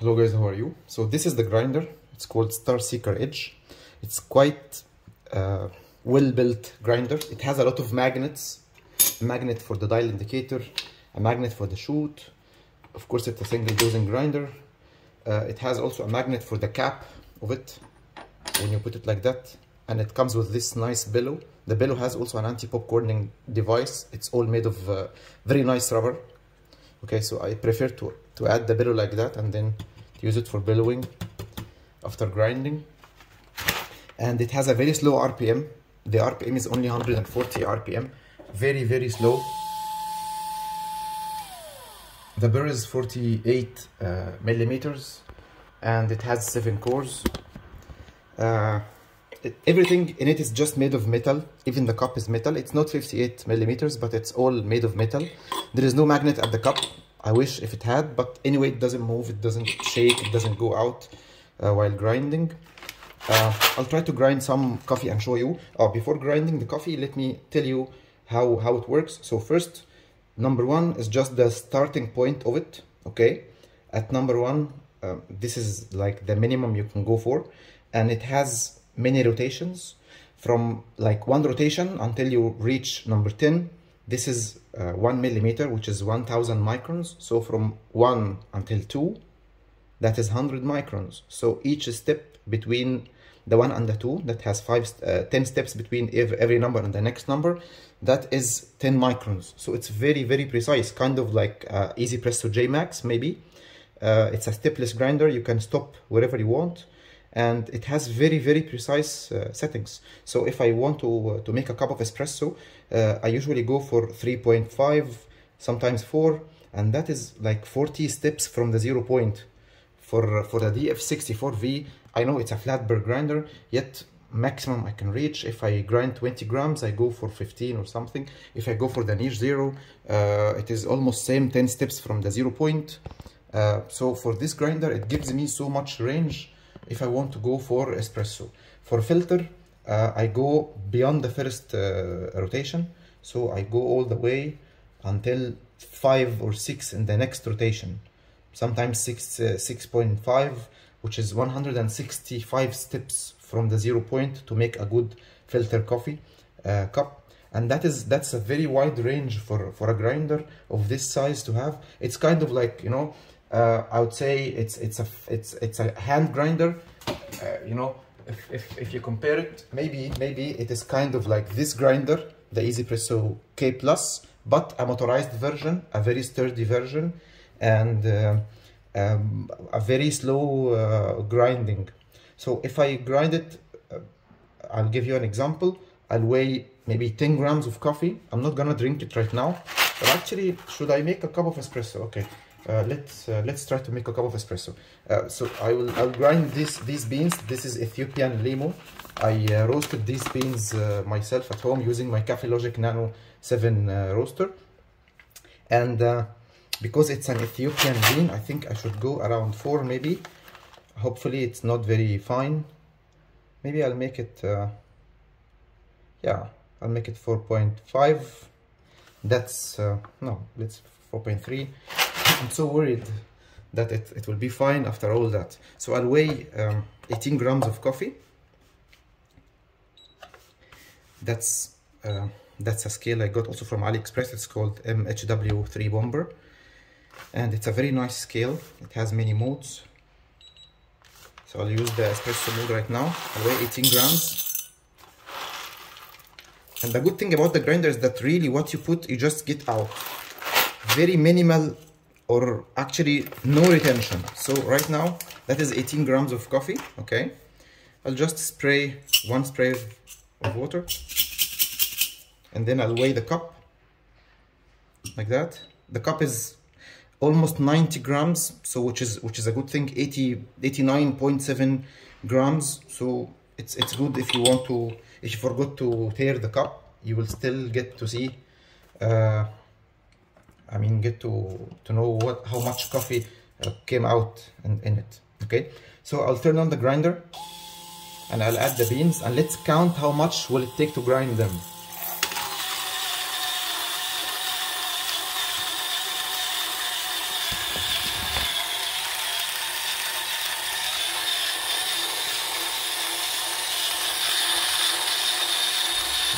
Hello guys, how are you? So this is the grinder. It's called Starseeker Edge. It's quite uh, well-built grinder. It has a lot of magnets. A magnet for the dial indicator, a magnet for the chute Of course, it's a single dosing grinder. Uh, it has also a magnet for the cap of it when you put it like that. And it comes with this nice bellow. The bellow has also an anti-popcorning device. It's all made of uh, very nice rubber. Okay, so I prefer to, to add the bellow like that and then use it for bellowing after grinding. And it has a very slow RPM. The RPM is only 140 RPM. Very, very slow. The burr is 48 uh, millimeters and it has seven cores. Uh, it, everything in it is just made of metal. Even the cup is metal. It's not 58 millimeters, but it's all made of metal. There is no magnet at the cup. I wish if it had, but anyway, it doesn't move, it doesn't shake, it doesn't go out uh, while grinding. Uh, I'll try to grind some coffee and show you. Uh, before grinding the coffee, let me tell you how, how it works. So first, number one is just the starting point of it, okay? At number one, um, this is like the minimum you can go for. And it has many rotations from like one rotation until you reach number 10 this is uh, one millimeter which is 1000 microns. So from one until two that is 100 microns. So each step between the one and the two that has five uh, 10 steps between every, number and the next number that is 10 microns. So it's very very precise kind of like uh, 1Zpresso j max maybe. Uh, it's a stepless grinder. You can stop wherever you want and it has very very precise uh, settings. So if i want to uh, to make a cup of espresso uh, i usually go for 3.5 sometimes 4 and that is like 40 steps from the zero point. For for the df64v i know it's a flat burr grinder yet maximum i can reach if i grind 20 grams i go for 15 or something. If i go for the niche zero uh, it is almost same 10 steps from the zero point. Uh, so for this grinder it gives me so much range if I want to go for espresso. For filter, uh, I go beyond the first uh, rotation. So I go all the way until 5 or 6 in the next rotation. Sometimes 6, uh, 6.5, which is 165 steps from the zero point to make a good filter coffee uh, cup. And that is that's a very wide range for, for a grinder of this size to have. It's kind of like, you know, uh, I would say it's it's a it's it's a hand grinder. Uh, you know, if, if if you compare it, maybe maybe it is kind of like this grinder, the 1Zpresso K Plus, but a motorized version, a very sturdy version, and uh, um, a very slow uh, grinding. So if I grind it, uh, I'll give you an example. I'll weigh maybe 10 grams of coffee. I'm not gonna drink it right now, but actually, should I make a cup of espresso? Okay. Uh, let's uh, let's try to make a cup of espresso. Uh, so I will I'll grind this these beans. This is Ethiopian Limu. I uh, roasted these beans uh, myself at home using my Kaffelogic Nano 7 uh, roaster. And because it's an Ethiopian bean, I think I should go around four maybe. Hopefully it's not very fine. Maybe I'll make it. yeah, I'll make it 4.5. That's no, let's 4.3 I'm so worried that it, it will be fine after all that. So I'll weigh um, 18 grams of coffee. That's uh, that's a scale I got also from AliExpress. It's called MHW3 Bomber. And it's a very nice scale. It has many modes. So I'll use the espresso mode right now. I weigh 18 grams. And the good thing about the grinder is that really what you put, you just get out. Very minimal or actually no retention. So right now, that is 18 grams of coffee, okay? I'll just spray one spray of water and then I'll weigh the cup like that. The cup is almost 90 grams, so which is which is a good thing, 80 89.7 grams. So it's it's good if you want to if you forgot to tare the cup, you will still get to see uh, I mean, get to, to know what how much coffee uh, came out in, in it, okay? So I'll turn on the grinder and I'll add the beans and let's count how much will it take to grind them.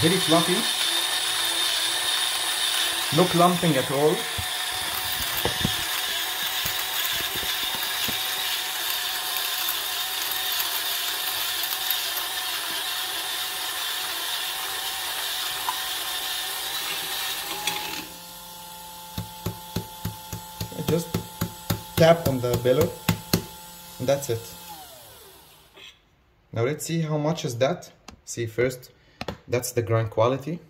Very fluffy no clumping at all. Just tap on the beller and that's it. Now let's see how much is that. See first that's the grind quality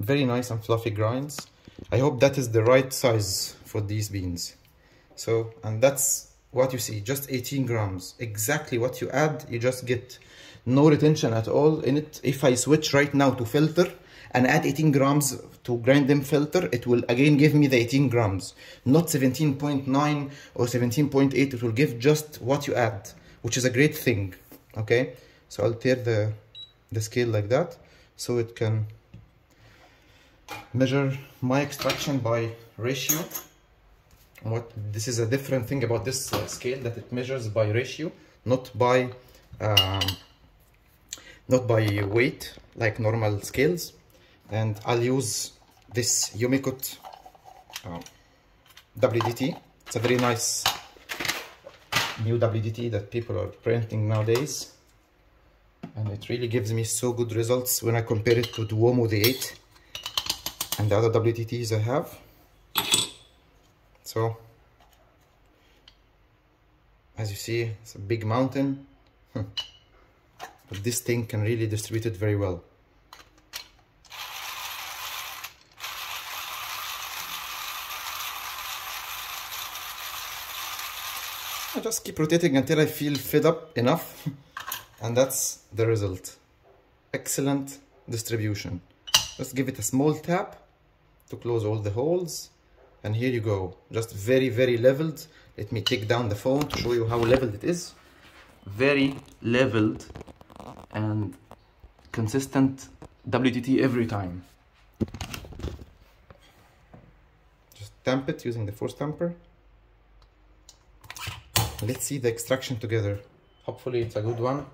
very nice and fluffy grinds I hope that is the right size for these beans. So and that's what you see just 18 grams. Exactly what you add you just get no retention at all in it. If I switch right now to filter and add 18 grams to grind them filter it will again give me the 18 grams. Not 17.9 or 17.8 it will give just what you add which is a great thing okay? So I'll tare the the scale like that so it can measure my extraction by ratio. What this is a different thing about this uh, scale that it measures by ratio not by um, not by weight like normal scales. And I'll use this Umicut uh, WDT it's a very nice new WDT that people are printing nowadays. And it really gives me so good results when I compare it to Duomo D8 and the other WDTs I have. So as you see it's a big mountain. But this thing can really distribute it very well. I just keep rotating until I feel fed up enough and that's the result. Excellent distribution. Just give it a small tap to close all the holes. And here you go. Just very very leveled. Let me take down the phone to show you how leveled it is. Very leveled and consistent WDT every time. Just tamp it using the force tamper. Let's see the extraction together. Hopefully it's a good one.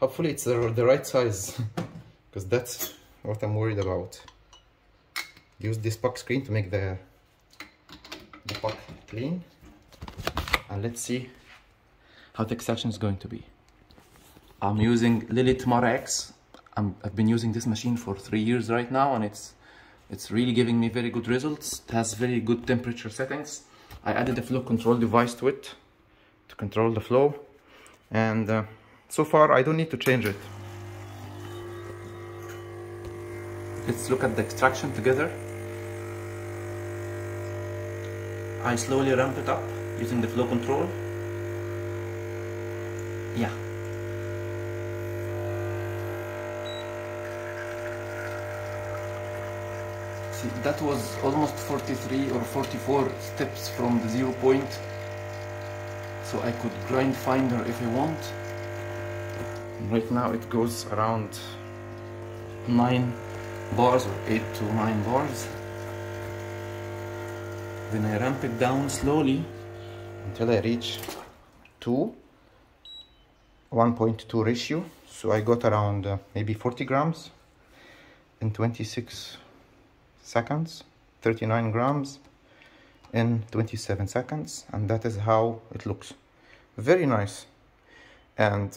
Hopefully it's the, the right size. Because that's what I'm worried about use this puck screen to make the the puck clean. And let's see how the extraction is going to be. I'm using Lelit Mara X. I'm, I've been using this machine for three years right now and it's it's really giving me very good results. It has very good temperature settings. I added a flow control device to it to control the flow. And uh, so far I don't need to change it. Let's look at the extraction together I slowly ramp it up using the flow control. Yeah. See that was almost 43 or 44 steps from the zero point. So I could grind finder if I want. Right now it goes around 9 bars or 8 to 9 bars then I ramp it down slowly until I reach 2 1.2 ratio. So I got around uh, maybe 40 grams in 26 seconds 39 grams in 27 seconds and that is how it looks. Very nice. And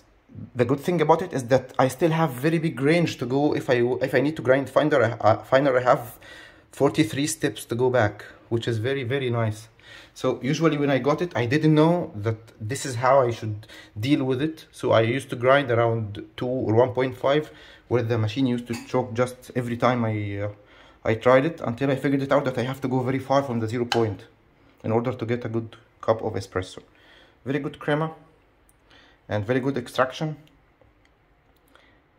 the good thing about it is that I still have very big range to go if I if I need to grind finder uh, finder I have 43 steps to go back which is very very nice. So usually when I got it I didn't know that this is how I should deal with it. So I used to grind around 2 or 1.5 where the machine used to choke just every time I uh, I tried it until I figured it out that I have to go very far from the zero point in order to get a good cup of espresso. Very good crema and very good extraction.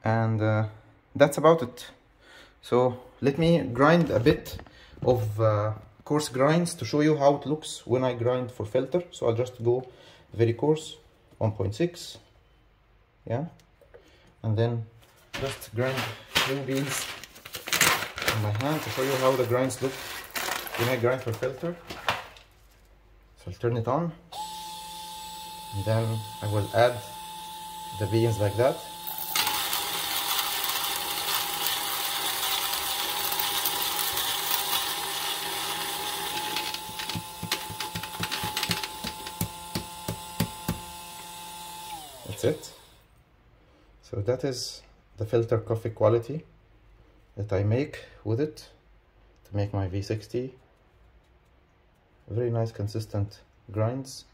And uh, that's about it. So let me grind a bit of uh, coarse grinds to show you how it looks when I grind for filter so I'll just go very coarse 1.6 yeah. And then just grind few beans in my hand to show you how the grinds look when I grind for filter so I'll turn it on. And then I will add the beans like that that's it. So that is the filter coffee quality that I make with it to make my V60 very nice consistent grinds.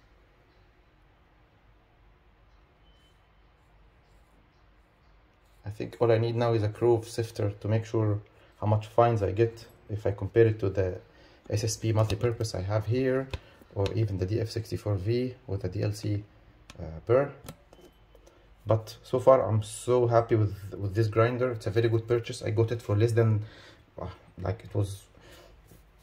I think all I need now is a Kruve sifter to make sure how much fines I get if I compare it to the SSP multi-purpose I have here or even the DF64V with the DLC uh, burr but so far I'm so happy with with this grinder. It's a very good purchase. I got it for less than uh, like it was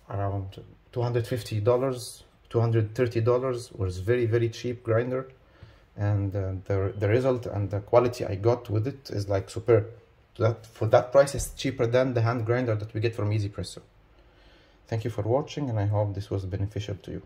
around 250 dollars 230 dollars was very very cheap grinder. And uh, the, the result and the quality I got with it is like superb that for that price is cheaper than the hand grinder that we get from 1Zpresso thank you for watching and I hope this was beneficial to you